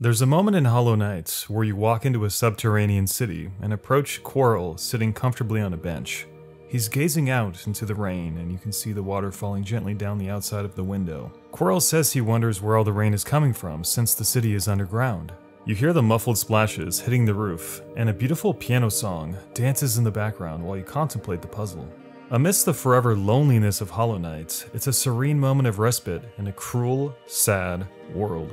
There's a moment in Hollow Knight where you walk into a subterranean city and approach Quirrel sitting comfortably on a bench. He's gazing out into the rain, and you can see the water falling gently down the outside of the window. Quirrel says he wonders where all the rain is coming from since the city is underground. You hear the muffled splashes hitting the roof, and a beautiful piano song dances in the background while you contemplate the puzzle. Amidst the forever loneliness of Hollow Knight, it's a serene moment of respite in a cruel, sad world.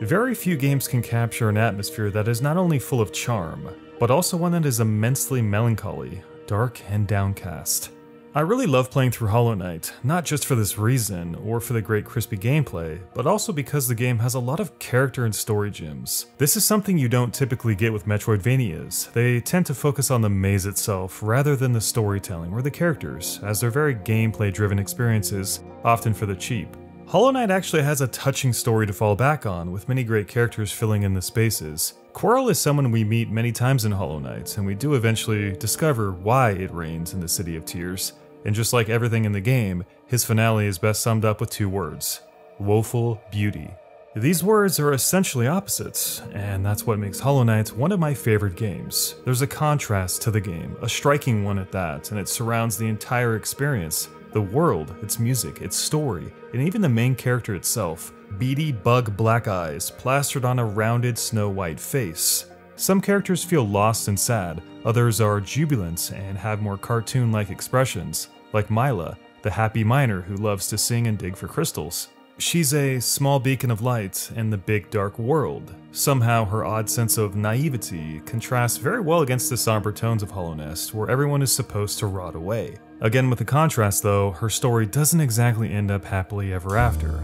Very few games can capture an atmosphere that is not only full of charm, but also one that is immensely melancholy, dark, and downcast. I really love playing through Hollow Knight, not just for this reason, or for the great crispy gameplay, but also because the game has a lot of character and story gems. This is something you don't typically get with Metroidvanias. They tend to focus on the maze itself rather than the storytelling or the characters, as they're very gameplay driven experiences, often for the cheap. Hollow Knight actually has a touching story to fall back on, with many great characters filling in the spaces. Quirrel is someone we meet many times in Hollow Knight, and we do eventually discover why it rains in the City of Tears. And just like everything in the game, his finale is best summed up with two words woeful beauty. These words are essentially opposites, and that's what makes Hollow Knight one of my favorite games. There's a contrast to the game, a striking one at that, and it surrounds the entire experience the world, its music, its story, and even the main character itself beady bug black eyes plastered on a rounded snow white face. Some characters feel lost and sad, others are jubilant and have more cartoon like expressions, like Myla, the happy miner who loves to sing and dig for crystals. She's a small beacon of light in the big dark world. Somehow, her odd sense of naivety contrasts very well against the somber tones of Hallownest, where everyone is supposed to rot away. Again, with the contrast though, her story doesn't exactly end up happily ever after.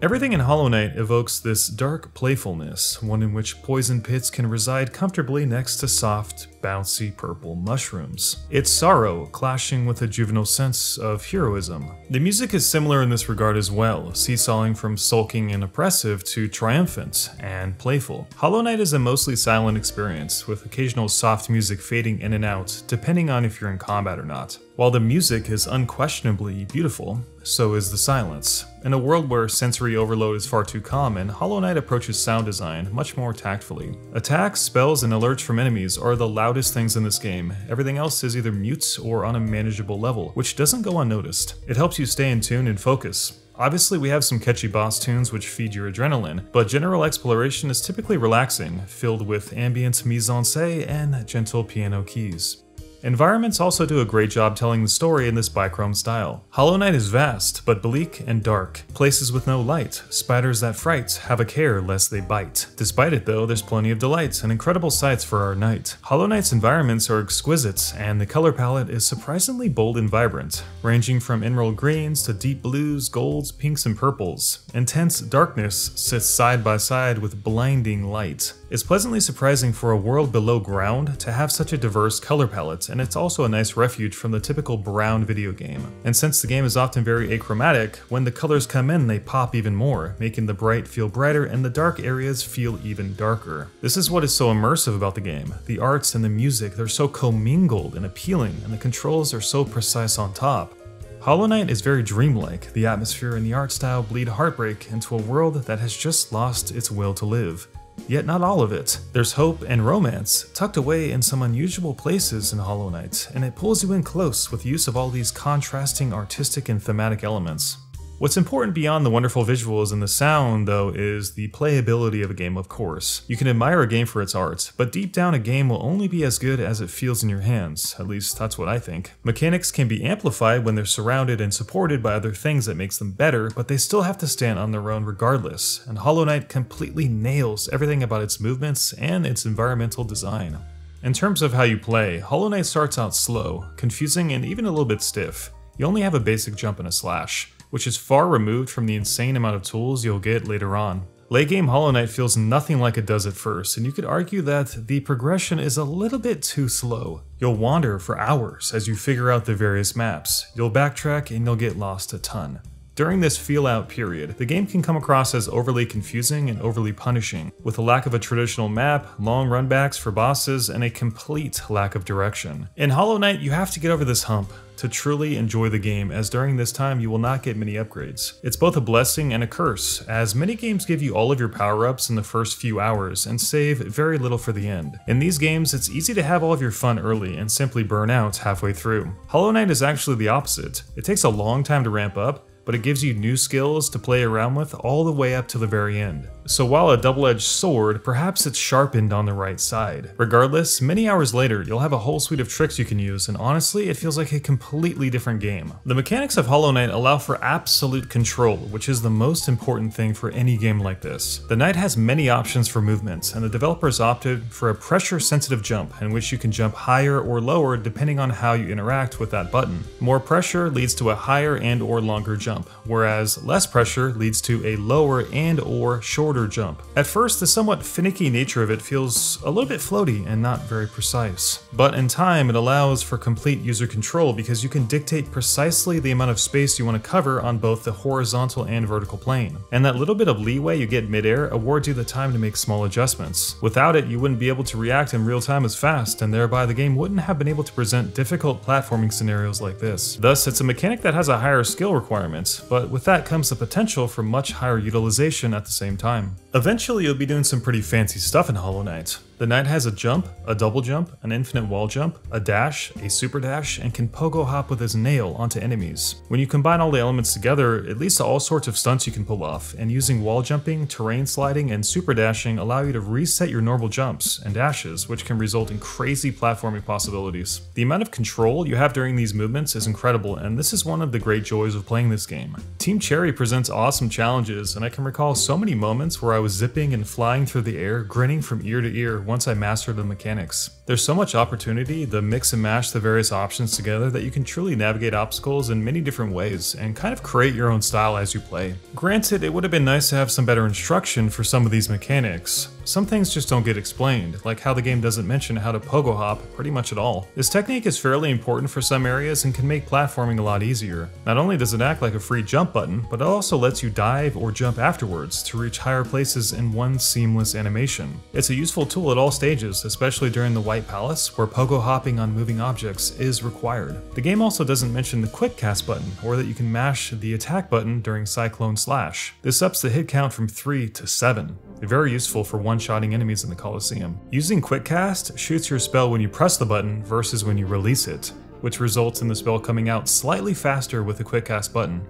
Everything in Hollow Knight evokes this dark playfulness, one in which poison pits can reside comfortably next to soft, bouncy purple mushrooms. It's sorrow clashing with a juvenile sense of heroism. The music is similar in this regard as well, seesawing from sulking and oppressive to triumphant and playful. Hollow Knight is a mostly silent experience, with occasional soft music fading in and out, depending on if you're in combat or not. While the music is unquestionably beautiful, so is the silence. In a world where sensory overload is far too common, Hollow Knight approaches sound design much more tactfully. Attacks, spells, and alerts from enemies are the loudest things in this game. Everything else is either mute or on a manageable level, which doesn't go unnoticed. It helps you stay in tune and focus. Obviously, we have some catchy boss tunes which feed your adrenaline, but general exploration is typically relaxing, filled with ambient mise-en-scène and gentle piano keys. Environments also do a great job telling the story in this bichrome style. Hollow Knight is vast, but bleak and dark. Places with no light, spiders that fright, have a care lest they bite. Despite it though, there's plenty of delights and incredible sights for our knight. Hollow Knight's environments are exquisite, and the color palette is surprisingly bold and vibrant, ranging from emerald greens to deep blues, golds, pinks, and purples. Intense darkness sits side by side with blinding light. It's pleasantly surprising for a world below ground to have such a diverse color palette, and it's also a nice refuge from the typical brown video game. And since the game is often very achromatic, when the colors come in they pop even more, making the bright feel brighter and the dark areas feel even darker. This is what is so immersive about the game. The arts and the music, they're so commingled and appealing, and the controls are so precise on top. Hollow Knight is very dreamlike, the atmosphere and the art style bleed heartbreak into a world that has just lost its will to live. Yet not all of it. There's hope and romance tucked away in some unusual places in Hollow Knight, and it pulls you in close with use of all these contrasting artistic and thematic elements. What's important beyond the wonderful visuals and the sound, though, is the playability of a game, of course. You can admire a game for its art, but deep down a game will only be as good as it feels in your hands, at least that's what I think. Mechanics can be amplified when they're surrounded and supported by other things that makes them better, but they still have to stand on their own regardless, and Hollow Knight completely nails everything about its movements and its environmental design. In terms of how you play, Hollow Knight starts out slow, confusing, and even a little bit stiff. You only have a basic jump and a slash which is far removed from the insane amount of tools you'll get later on. Late game Hollow Knight feels nothing like it does at first, and you could argue that the progression is a little bit too slow. You'll wander for hours as you figure out the various maps, you'll backtrack and you'll get lost a ton. During this feel out period, the game can come across as overly confusing and overly punishing, with a lack of a traditional map, long runbacks for bosses, and a complete lack of direction. In Hollow Knight, you have to get over this hump to truly enjoy the game, as during this time you will not get many upgrades. It's both a blessing and a curse, as many games give you all of your power-ups in the first few hours and save very little for the end. In these games, it's easy to have all of your fun early and simply burn out halfway through. Hollow Knight is actually the opposite. It takes a long time to ramp up, but it gives you new skills to play around with all the way up to the very end. So while a double-edged sword, perhaps it's sharpened on the right side. Regardless, many hours later, you'll have a whole suite of tricks you can use, and honestly, it feels like a completely different game. The mechanics of Hollow Knight allow for absolute control, which is the most important thing for any game like this. The Knight has many options for movements, and the developers opted for a pressure-sensitive jump, in which you can jump higher or lower depending on how you interact with that button. More pressure leads to a higher and or longer jump, whereas less pressure leads to a lower and or shorter shorter jump. At first, the somewhat finicky nature of it feels a little bit floaty and not very precise. But in time, it allows for complete user control because you can dictate precisely the amount of space you want to cover on both the horizontal and vertical plane. And that little bit of leeway you get midair awards you the time to make small adjustments. Without it, you wouldn't be able to react in real time as fast, and thereby the game wouldn't have been able to present difficult platforming scenarios like this. Thus, it's a mechanic that has a higher skill requirement, but with that comes the potential for much higher utilization at the same time. Eventually you'll be doing some pretty fancy stuff in Hollow Knight. The knight has a jump, a double jump, an infinite wall jump, a dash, a super dash, and can pogo hop with his nail onto enemies. When you combine all the elements together, it leads to all sorts of stunts you can pull off, and using wall jumping, terrain sliding, and super dashing allow you to reset your normal jumps and dashes, which can result in crazy platforming possibilities. The amount of control you have during these movements is incredible, and this is one of the great joys of playing this game. Team Cherry presents awesome challenges, and I can recall so many moments where I was zipping and flying through the air, grinning from ear to ear once I mastered the mechanics. There's so much opportunity to mix and mash the various options together that you can truly navigate obstacles in many different ways and kind of create your own style as you play. Granted, it would have been nice to have some better instruction for some of these mechanics, some things just don't get explained, like how the game doesn't mention how to pogo hop pretty much at all. This technique is fairly important for some areas and can make platforming a lot easier. Not only does it act like a free jump button, but it also lets you dive or jump afterwards to reach higher places in one seamless animation. It's a useful tool at all stages, especially during the White Palace, where pogo hopping on moving objects is required. The game also doesn't mention the quick cast button, or that you can mash the attack button during Cyclone Slash. This ups the hit count from 3 to 7. Very useful for one-shotting enemies in the Colosseum. Using Quick Cast shoots your spell when you press the button versus when you release it, which results in the spell coming out slightly faster with the Quick Cast button.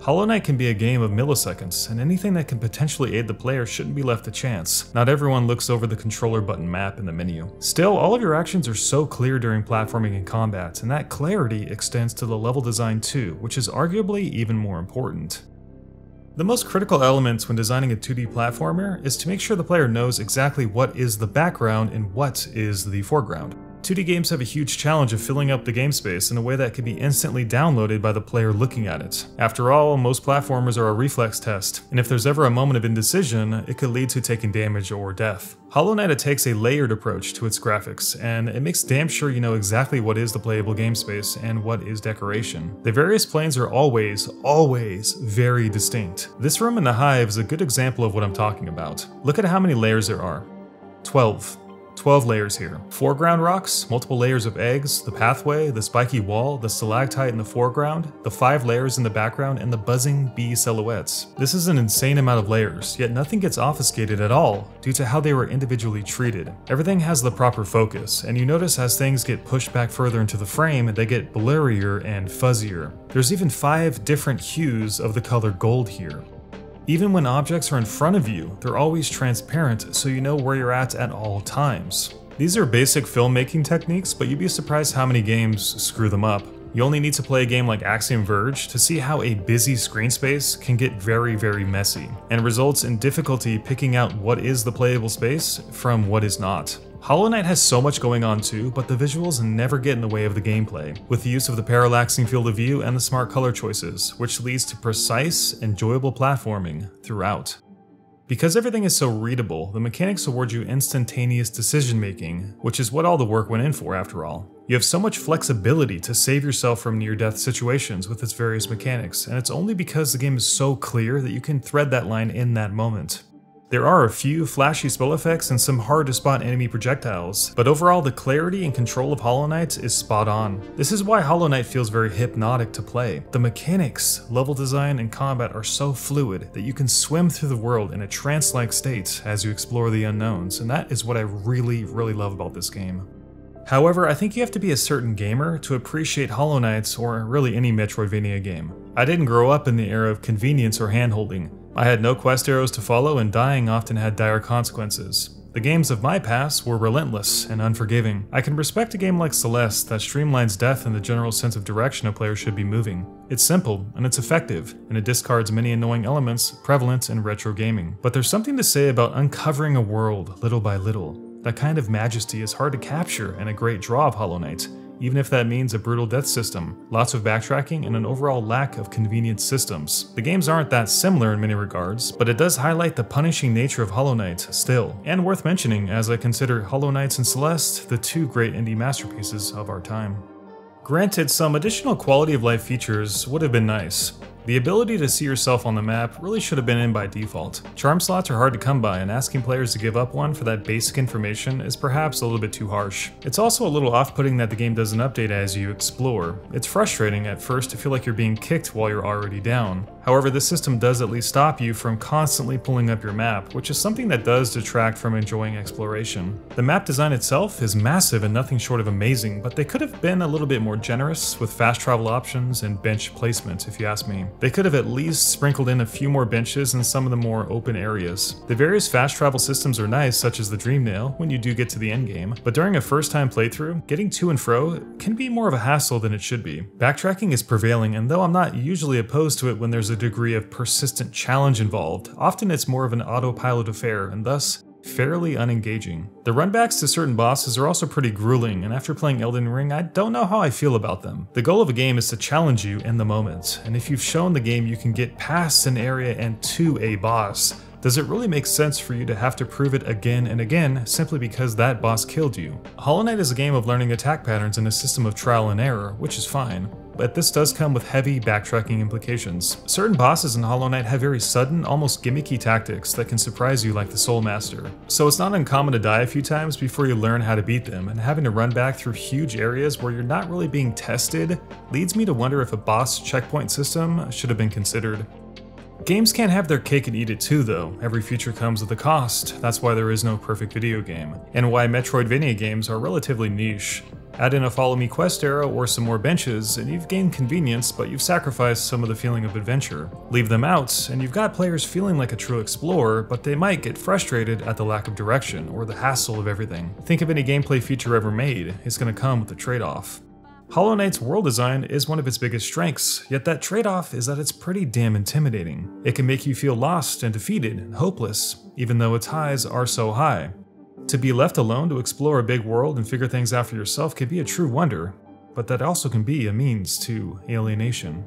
Hollow Knight can be a game of milliseconds, and anything that can potentially aid the player shouldn't be left to chance. Not everyone looks over the controller button map in the menu. Still, all of your actions are so clear during platforming and combat, and that clarity extends to the level design too, which is arguably even more important. The most critical elements when designing a 2D platformer is to make sure the player knows exactly what is the background and what is the foreground. 2D games have a huge challenge of filling up the game space in a way that can be instantly downloaded by the player looking at it. After all, most platformers are a reflex test, and if there's ever a moment of indecision, it could lead to taking damage or death. Hollow Knight takes a layered approach to its graphics, and it makes damn sure you know exactly what is the playable game space and what is decoration. The various planes are always, always very distinct. This room in the Hive is a good example of what I'm talking about. Look at how many layers there are. 12. 12 layers here. Foreground rocks, multiple layers of eggs, the pathway, the spiky wall, the stalactite in the foreground, the five layers in the background, and the buzzing bee silhouettes. This is an insane amount of layers, yet nothing gets obfuscated at all due to how they were individually treated. Everything has the proper focus, and you notice as things get pushed back further into the frame, they get blurrier and fuzzier. There's even five different hues of the color gold here. Even when objects are in front of you, they're always transparent so you know where you're at at all times. These are basic filmmaking techniques, but you'd be surprised how many games screw them up. You only need to play a game like Axiom Verge to see how a busy screen space can get very, very messy, and results in difficulty picking out what is the playable space from what is not. Hollow Knight has so much going on too, but the visuals never get in the way of the gameplay, with the use of the parallaxing field of view and the smart color choices, which leads to precise, enjoyable platforming throughout. Because everything is so readable, the mechanics award you instantaneous decision making, which is what all the work went in for after all. You have so much flexibility to save yourself from near death situations with its various mechanics, and it's only because the game is so clear that you can thread that line in that moment. There are a few flashy spell effects and some hard to spot enemy projectiles, but overall the clarity and control of Hollow Knight is spot on. This is why Hollow Knight feels very hypnotic to play. The mechanics, level design, and combat are so fluid that you can swim through the world in a trance-like state as you explore the unknowns, and that is what I really, really love about this game. However, I think you have to be a certain gamer to appreciate Hollow Knights or really any Metroidvania game. I didn't grow up in the era of convenience or handholding. I had no quest arrows to follow, and dying often had dire consequences. The games of my past were relentless and unforgiving. I can respect a game like Celeste that streamlines death and the general sense of direction a player should be moving. It's simple, and it's effective, and it discards many annoying elements prevalent in retro gaming. But there's something to say about uncovering a world little by little. That kind of majesty is hard to capture and a great draw of Hollow Knight, even if that means a brutal death system, lots of backtracking, and an overall lack of convenient systems. The games aren't that similar in many regards, but it does highlight the punishing nature of Hollow Knight still, and worth mentioning as I consider Hollow Knights and Celeste the two great indie masterpieces of our time. Granted, some additional quality of life features would have been nice. The ability to see yourself on the map really should have been in by default. Charm slots are hard to come by, and asking players to give up one for that basic information is perhaps a little bit too harsh. It's also a little off-putting that the game doesn't update as you explore. It's frustrating at first to feel like you're being kicked while you're already down. However, this system does at least stop you from constantly pulling up your map, which is something that does detract from enjoying exploration. The map design itself is massive and nothing short of amazing, but they could have been a little bit more generous with fast travel options and bench placement, if you ask me. They could have at least sprinkled in a few more benches in some of the more open areas. The various fast travel systems are nice, such as the Dream Nail, when you do get to the end game, but during a first time playthrough, getting to and fro can be more of a hassle than it should be. Backtracking is prevailing, and though I'm not usually opposed to it when there's a degree of persistent challenge involved, often it's more of an autopilot affair, and thus fairly unengaging. The runbacks to certain bosses are also pretty grueling, and after playing Elden Ring, I don't know how I feel about them. The goal of a game is to challenge you in the moment, and if you've shown the game you can get past an area and to a boss, does it really make sense for you to have to prove it again and again simply because that boss killed you? Hollow Knight is a game of learning attack patterns in a system of trial and error, which is fine but this does come with heavy backtracking implications. Certain bosses in Hollow Knight have very sudden, almost gimmicky tactics that can surprise you like the Soul Master. So it's not uncommon to die a few times before you learn how to beat them, and having to run back through huge areas where you're not really being tested leads me to wonder if a boss checkpoint system should have been considered. Games can't have their cake and eat it too, though. Every feature comes with a cost. That's why there is no perfect video game, and why Metroidvania games are relatively niche. Add in a follow me quest arrow or some more benches, and you've gained convenience, but you've sacrificed some of the feeling of adventure. Leave them out, and you've got players feeling like a true explorer, but they might get frustrated at the lack of direction or the hassle of everything. Think of any gameplay feature ever made, it's gonna come with a trade off. Hollow Knight's world design is one of its biggest strengths, yet that trade off is that it's pretty damn intimidating. It can make you feel lost and defeated and hopeless, even though its highs are so high. To be left alone to explore a big world and figure things out for yourself can be a true wonder, but that also can be a means to alienation.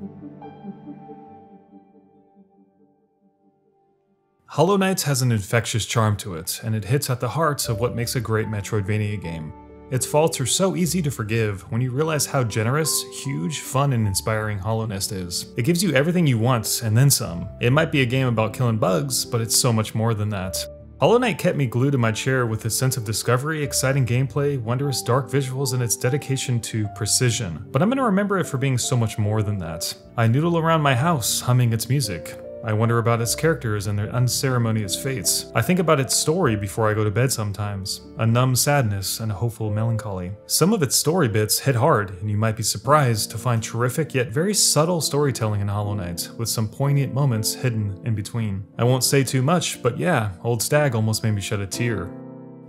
Hollow Knight has an infectious charm to it, and it hits at the heart of what makes a great Metroidvania game. Its faults are so easy to forgive when you realize how generous, huge, fun, and inspiring Hollow Knight is. It gives you everything you want, and then some. It might be a game about killing bugs, but it's so much more than that. Hollow Knight kept me glued to my chair with its sense of discovery, exciting gameplay, wondrous dark visuals, and its dedication to precision. But I'm gonna remember it for being so much more than that. I noodle around my house, humming its music. I wonder about its characters and their unceremonious fates. I think about its story before I go to bed sometimes a numb sadness and a hopeful melancholy. Some of its story bits hit hard, and you might be surprised to find terrific yet very subtle storytelling in Hollow Knight, with some poignant moments hidden in between. I won't say too much, but yeah, Old Stag almost made me shed a tear.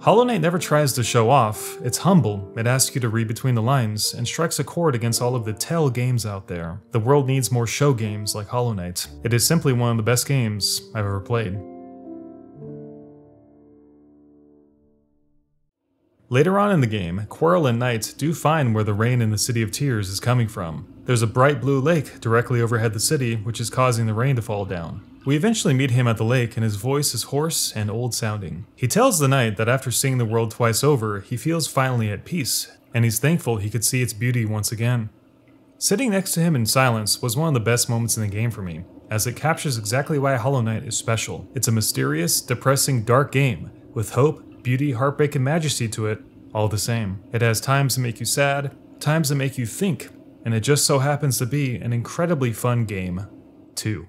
Hollow Knight never tries to show off, it's humble, it asks you to read between the lines, and strikes a chord against all of the tell games out there. The world needs more show games like Hollow Knight. It is simply one of the best games I've ever played. Later on in the game, Quirrel and Knight do find where the rain in the City of Tears is coming from. There's a bright blue lake directly overhead the city, which is causing the rain to fall down. We eventually meet him at the lake, and his voice is hoarse and old sounding. He tells the knight that after seeing the world twice over, he feels finally at peace, and he's thankful he could see its beauty once again. Sitting next to him in silence was one of the best moments in the game for me, as it captures exactly why Hollow Knight is special. It's a mysterious, depressing, dark game, with hope, beauty, heartbreak, and majesty to it, all the same. It has times that make you sad, times that make you think, and it just so happens to be an incredibly fun game, too.